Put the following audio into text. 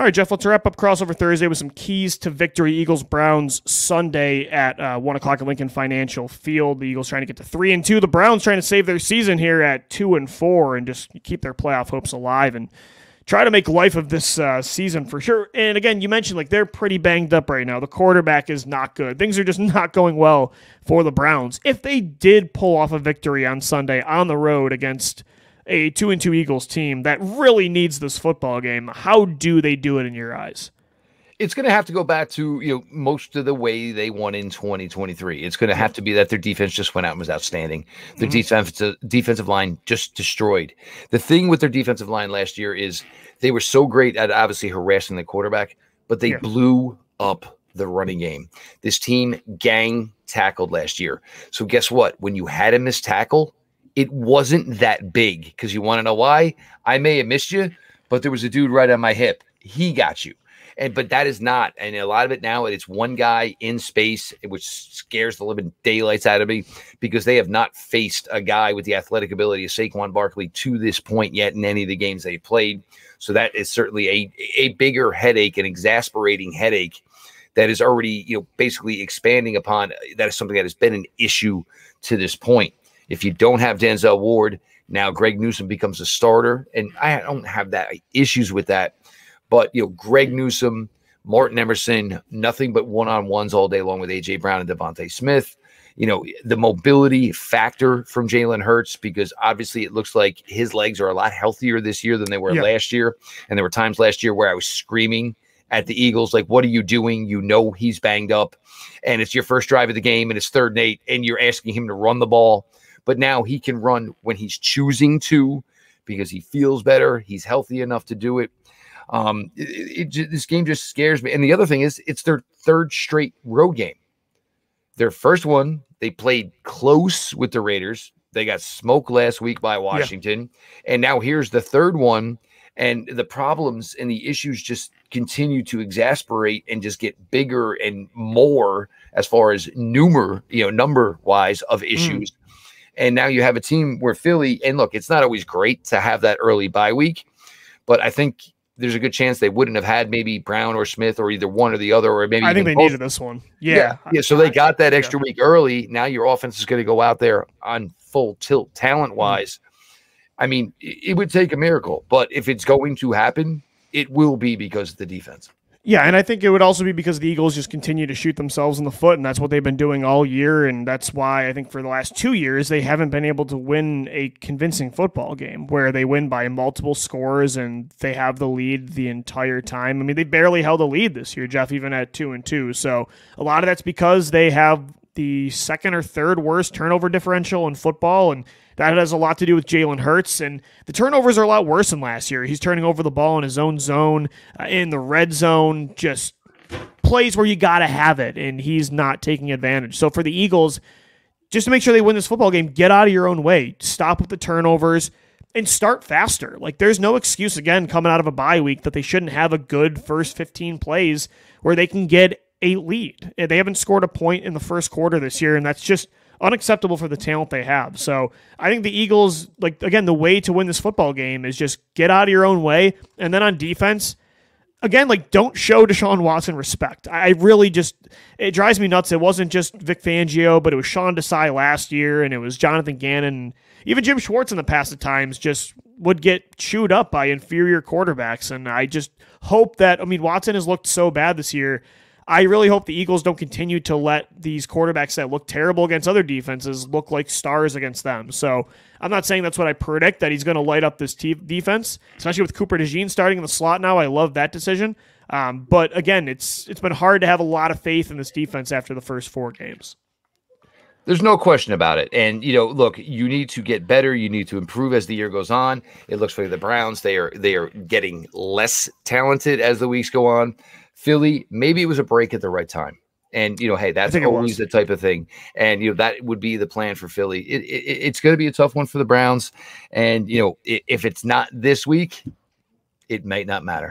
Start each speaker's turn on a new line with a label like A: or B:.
A: All right, Jeff, let's wrap up crossover Thursday with some keys to victory. Eagles Browns Sunday at uh, 1 o'clock at Lincoln Financial Field. The Eagles trying to get to 3 and 2. The Browns trying to save their season here at 2 and 4 and just keep their playoff hopes alive and try to make life of this uh, season for sure. And again, you mentioned like they're pretty banged up right now. The quarterback is not good. Things are just not going well for the Browns. If they did pull off a victory on Sunday on the road against a two and two Eagles team that really needs this football game. How do they do it in your eyes?
B: It's going to have to go back to you know most of the way they won in 2023. It's going to have to be that their defense just went out and was outstanding. Their mm-hmm. defensive defensive line just destroyed. The thing with their defensive line last year is they were so great at obviously harassing the quarterback, but they yeah. blew up the running game. This team gang tackled last year. So guess what? When you had a missed tackle, it wasn't that big because you want to know why? I may have missed you, but there was a dude right on my hip. He got you. And but that is not, and a lot of it now, it's one guy in space, which scares the living daylights out of me because they have not faced a guy with the athletic ability of Saquon Barkley to this point yet in any of the games they played. So that is certainly a a bigger headache, an exasperating headache that is already, you know, basically expanding upon uh, that is something that has been an issue to this point. If you don't have Denzel Ward, now Greg Newsome becomes a starter. And I don't have that issues with that. But you know, Greg Newsome, Martin Emerson, nothing but one-on-ones all day long with AJ Brown and DeVonta Smith. You know, the mobility factor from Jalen Hurts, because obviously it looks like his legs are a lot healthier this year than they were yeah. last year. And there were times last year where I was screaming at the Eagles, like, what are you doing? You know he's banged up. And it's your first drive of the game and it's third and eight, and you're asking him to run the ball but now he can run when he's choosing to because he feels better. He's healthy enough to do it. Um, it, it, this game just scares me. And the other thing is, it's their third straight road game. Their first one, they played close with the Raiders. They got smoked last week by Washington. Yeah. And now here's the third one. And the problems and the issues just continue to exasperate and just get bigger and more as far as numer, you know, number wise of mm. issues. Mm. And now you have a team where Philly, and look, it's not always great to have that early bye week, but I think there's a good chance they wouldn't have had maybe Brown or Smith or either one or the other, or maybe
A: I think they both. needed this one. Yeah.
B: yeah. yeah. So they got that extra yeah. week early. Now your offense is going to go out there on full tilt talent wise. Mm. I mean, it would take a miracle, but if it's going to happen, it will be because of the defense.
A: Yeah, and I think it would also be because the Eagles just continue to shoot themselves in the foot, and that's what they've been doing all year. And that's why I think for the last two years, they haven't been able to win a convincing football game where they win by multiple scores and they have the lead the entire time. I mean, they barely held a lead this year, Jeff, even at two and two. So a lot of that's because they have the second or third worst turnover differential in football. And that has a lot to do with Jalen Hurts, and the turnovers are a lot worse than last year. He's turning over the ball in his own zone, uh, in the red zone, just plays where you got to have it, and he's not taking advantage. So for the Eagles, just to make sure they win this football game, get out of your own way. Stop with the turnovers and start faster. Like there's no excuse again coming out of a bye week that they shouldn't have a good first 15 plays where they can get a lead. They haven't scored a point in the first quarter this year, and that's just unacceptable for the talent they have. So I think the Eagles, like again, the way to win this football game is just get out of your own way, and then on defense, again, like don't show Deshaun Watson respect. I really just it drives me nuts. It wasn't just Vic Fangio, but it was Sean Desai last year, and it was Jonathan Gannon, and even Jim Schwartz in the past at times just would get chewed up by inferior quarterbacks. And I just hope that I mean Watson has looked so bad this year I really hope the Eagles don't continue to let these quarterbacks that look terrible against other defenses look like stars against them. So I'm not saying that's what I predict that he's going to light up this defense, especially with Cooper DeJean starting in the slot now. I love that decision. Um, but again, it's it's been hard to have a lot of faith in this defense after the first four games.
B: There's no question about it. And you know, look, you need to get better. You need to improve as the year goes on. It looks like the Browns they are they are getting less talented as the weeks go on. Philly, maybe it was a break at the right time. And you know, hey, that's always the type of thing. And you know, that would be the plan for Philly. It, it, it's going to be a tough one for the Browns. And you know, if it's not this week, it might not matter.